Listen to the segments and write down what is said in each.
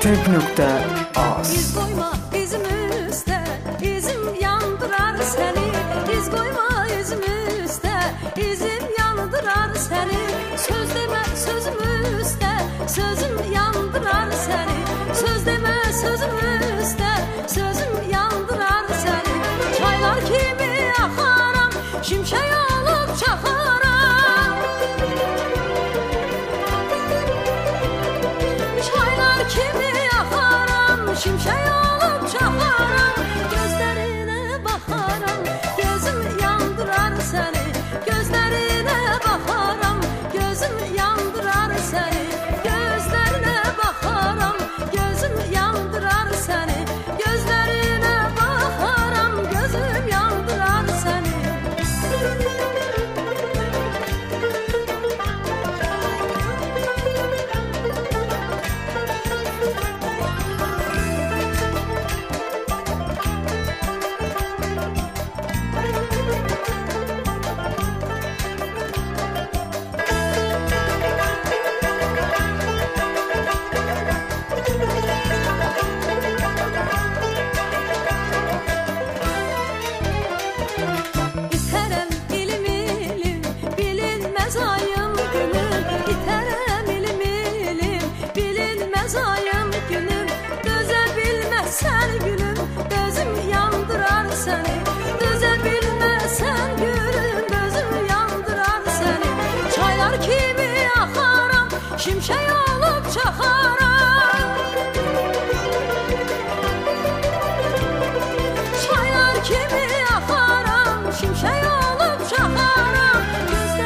Türk.az İz koyma bizim üste, izim yandırar seni. İz koyma üzüm üste, izim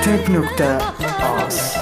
Tek nokta az.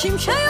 清晨